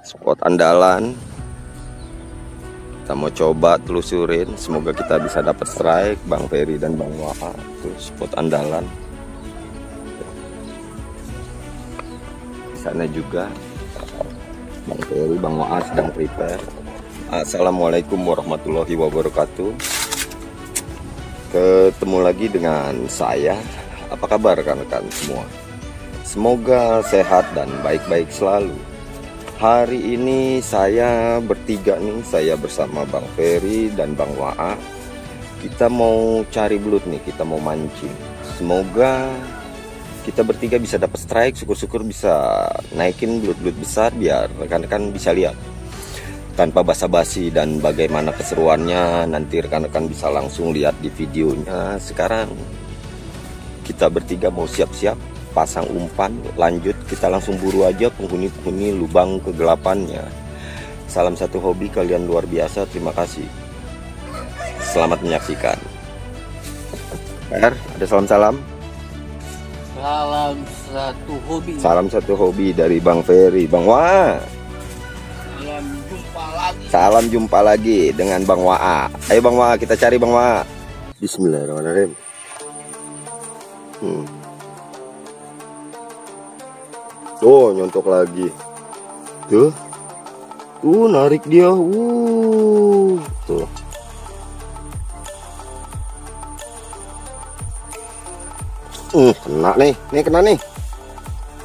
spot andalan. Kita mau coba telusurin. Semoga kita bisa dapat strike Bang Ferry dan Bang Waha. Itu spot andalan. Di sana juga Bang Ferry Bang Waha sedang prepare. Assalamualaikum warahmatullahi wabarakatuh. Ketemu lagi dengan saya. Apa kabar rekan-rekan semua? Semoga sehat dan baik-baik selalu Hari ini saya bertiga nih, saya bersama Bang Ferry dan Bang Waa. Kita mau cari belut nih, kita mau mancing. Semoga kita bertiga bisa dapat strike, syukur-syukur bisa naikin belut-belut besar biar rekan-rekan bisa lihat. Tanpa basa-basi dan bagaimana keseruannya, nanti rekan-rekan bisa langsung lihat di videonya. Sekarang kita bertiga mau siap-siap pasang umpan lanjut kita langsung buru aja penghuni-penghuni lubang kegelapannya. Salam satu hobi kalian luar biasa terima kasih. Selamat menyaksikan. Per ada salam-salam? Salam satu hobi. Salam satu hobi dari Bang Ferry. Bang Wa. Salam jumpa lagi. Salam jumpa lagi dengan Bang Wa. Ayo Bang Wa kita cari Bang Wa. Bismillahirrahmanirrahim. Hmm. Tuh nyontok lagi. Tuh. Tuh narik dia. Uh. Tuh. Uh, kena nih. Nih kena nih.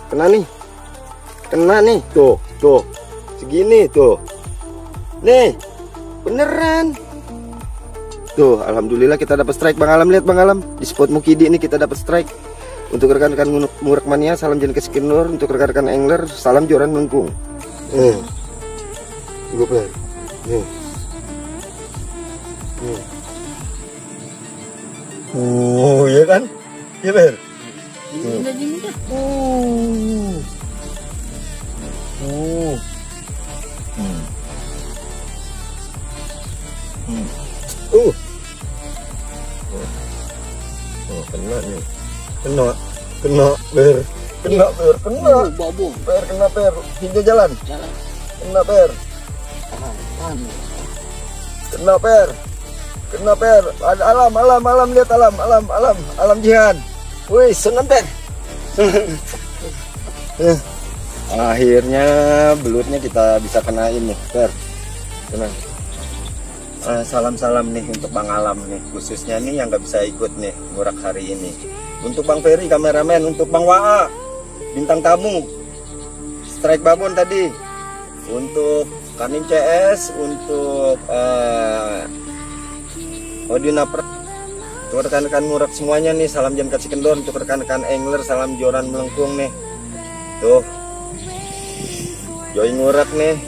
Kena nih. Kena nih. Tuh, tuh. Segini tuh. Nih. Beneran. Tuh, alhamdulillah kita dapat strike Bang Alam lihat Bang Alam. Di spot Mukidi ini kita dapat strike. Untuk rekan-rekan murak mania, salam jangan keskinur. Untuk rekan-rekan angler, salam joran melengkung. Eh, gue per, nih, nih. Oh, ya kan? Iya per. Ini ini Oh, oh. Hmm. Hmm. Uh. Oh, kena nih. Kena, kena, ber, kena, ber, kena, babu. Per, kena, per, hingga jalan, jalan. Kena, per, tahan kena, per, kena, per, ada alam, alam, alam, lihat alam, alam, alam, alam jihan, wih, seneng, per, Eh, akhirnya belutnya kita bisa kenain nih, per, kena. Eh, salam-salam nih untuk Bang Alam nih, khususnya nih yang nggak bisa ikut nih ngurak hari ini. Untuk Bang Ferry kameramen, untuk Bang Waa bintang tamu, strike babon tadi, untuk Kanin CS, untuk uh, Odina Per, untuk rekan-rekan ngurak semuanya nih, salam jam kasih kendor, untuk rekan-rekan angler, salam joran melengkung nih, tuh, join ngurak nih,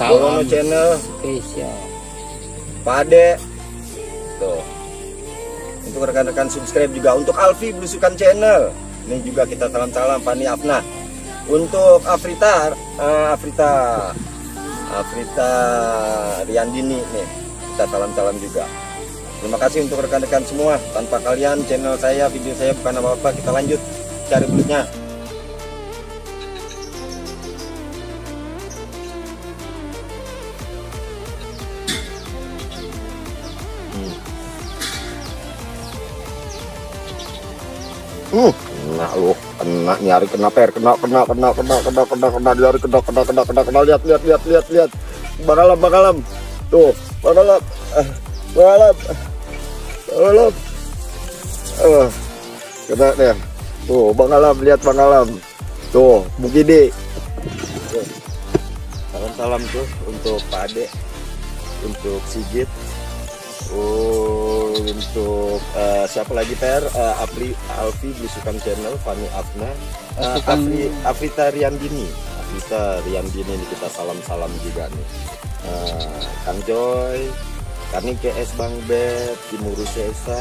Bolono channel, spesial. Pade tuh untuk rekan-rekan subscribe juga untuk Alfi Belusukan Channel. Ini juga kita salam-salam Fani Afna. Untuk Afrita eh, Afrita Afrita Riandini nih kita salam-salam juga. Terima kasih untuk rekan-rekan semua. Tanpa kalian channel saya video saya bukan apa-apa. Kita lanjut cari belutnya Hmm, kena lu, kena nyari kena per, kena kena kena kena kena kena kena nyari kena kena kena kena kena lihat lihat lihat lihat lihat bakalam bakalam tuh bakalam eh, bakalam bakalam eh kena deh tuh bakalam lihat bakalam tuh Bukidi salam salam tuh untuk Pak Ade untuk Sigit Oh, untuk eh, siapa lagi Per? Eh, Apri Alfi Belusukan Channel, Fani Afna, uh, Belusukan- Afri Afrita Riandini, Afrita Riandini ini kita salam-salam juga nih. Eh, Kang Joy, Kani KS Bang Bet, Timuru Sesa,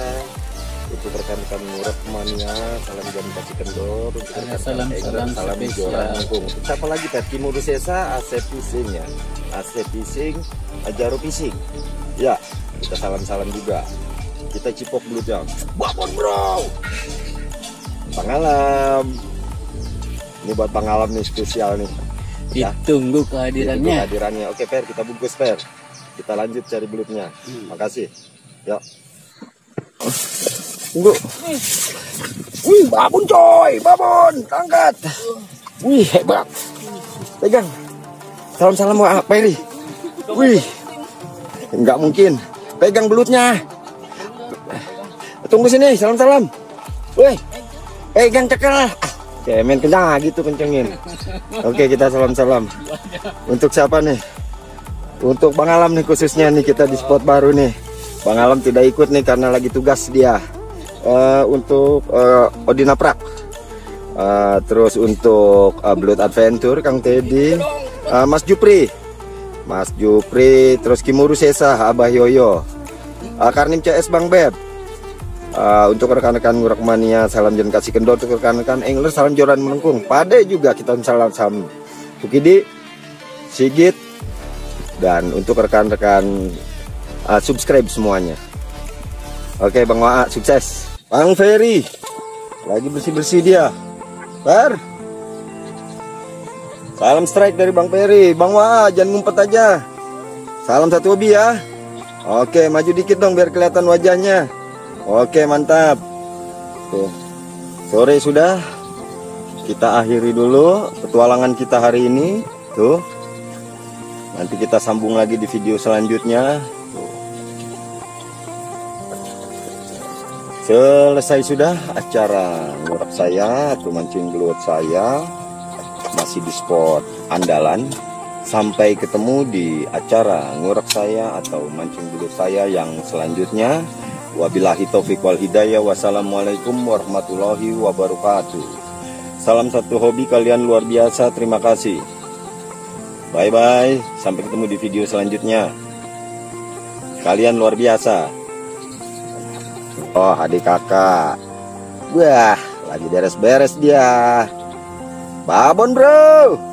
untuk rekan-rekan murah mania, salam jam kasih kendor, untuk rekan-rekan salam- salam salam juara Nunggung. Untuk siapa lagi Per? Timuru Sesa, Asep Pising ya, Asep Pising, Ajaro Pising. Ya, kita salam-salam juga. Kita cipok dulu jam. Babon bro. Pangalam. Ini buat Pangalam nih spesial nih. Ya. Ditunggu Ditunggu kehadirannya. kehadirannya. Oke, Per, kita bungkus, Per. Kita lanjut cari belutnya. Hmm. Makasih. Yuk. Tunggu. Wih, babon coy, babon, angkat. Wih, hebat. Pegang. Salam-salam Wak Peri. Wih. Enggak mungkin. Pegang belutnya. Tunggu sini, salam-salam. Wih. Pegang cekel. Oke, main kencang gitu kencengin. Oke, kita salam-salam. Untuk siapa nih? Untuk Bang Alam nih khususnya nih kita di spot baru nih. Bang Alam tidak ikut nih karena lagi tugas dia. Eh, untuk eh, Odina Prak. Eh, terus untuk eh, Blood Adventure Kang Teddy, Eh, Mas Jupri, Mas Jupri, terus Kimuru Sesa, Abah Yoyo, Eh, Karnim CS Bang Beb. Eh, untuk rekan-rekan ngurak mania salam jangan kasih kendor untuk rekan-rekan angler salam joran melengkung pade juga kita salam salam Tukidi Sigit dan untuk rekan-rekan uh, subscribe semuanya. Oke Bang Waa sukses. Bang Ferry lagi bersih-bersih dia. Bar. Salam strike dari Bang Ferry. Bang Waa jangan ngumpet aja. Salam satu hobi ya. Oke maju dikit dong biar kelihatan wajahnya. Oke mantap. Tuh. Sore sudah. Kita akhiri dulu petualangan kita hari ini. Tuh. Nanti kita sambung lagi di video selanjutnya. Selesai sudah acara ngurap saya atau mancing belut saya masih di spot andalan sampai ketemu di acara ngurap saya atau mancing belut saya yang selanjutnya wabillahi taufik wal hidayah wassalamualaikum warahmatullahi wabarakatuh salam satu hobi kalian luar biasa terima kasih Bye bye, sampai ketemu di video selanjutnya. Kalian luar biasa. Oh, adik kakak. Wah, lagi beres-beres dia. Babon, bro.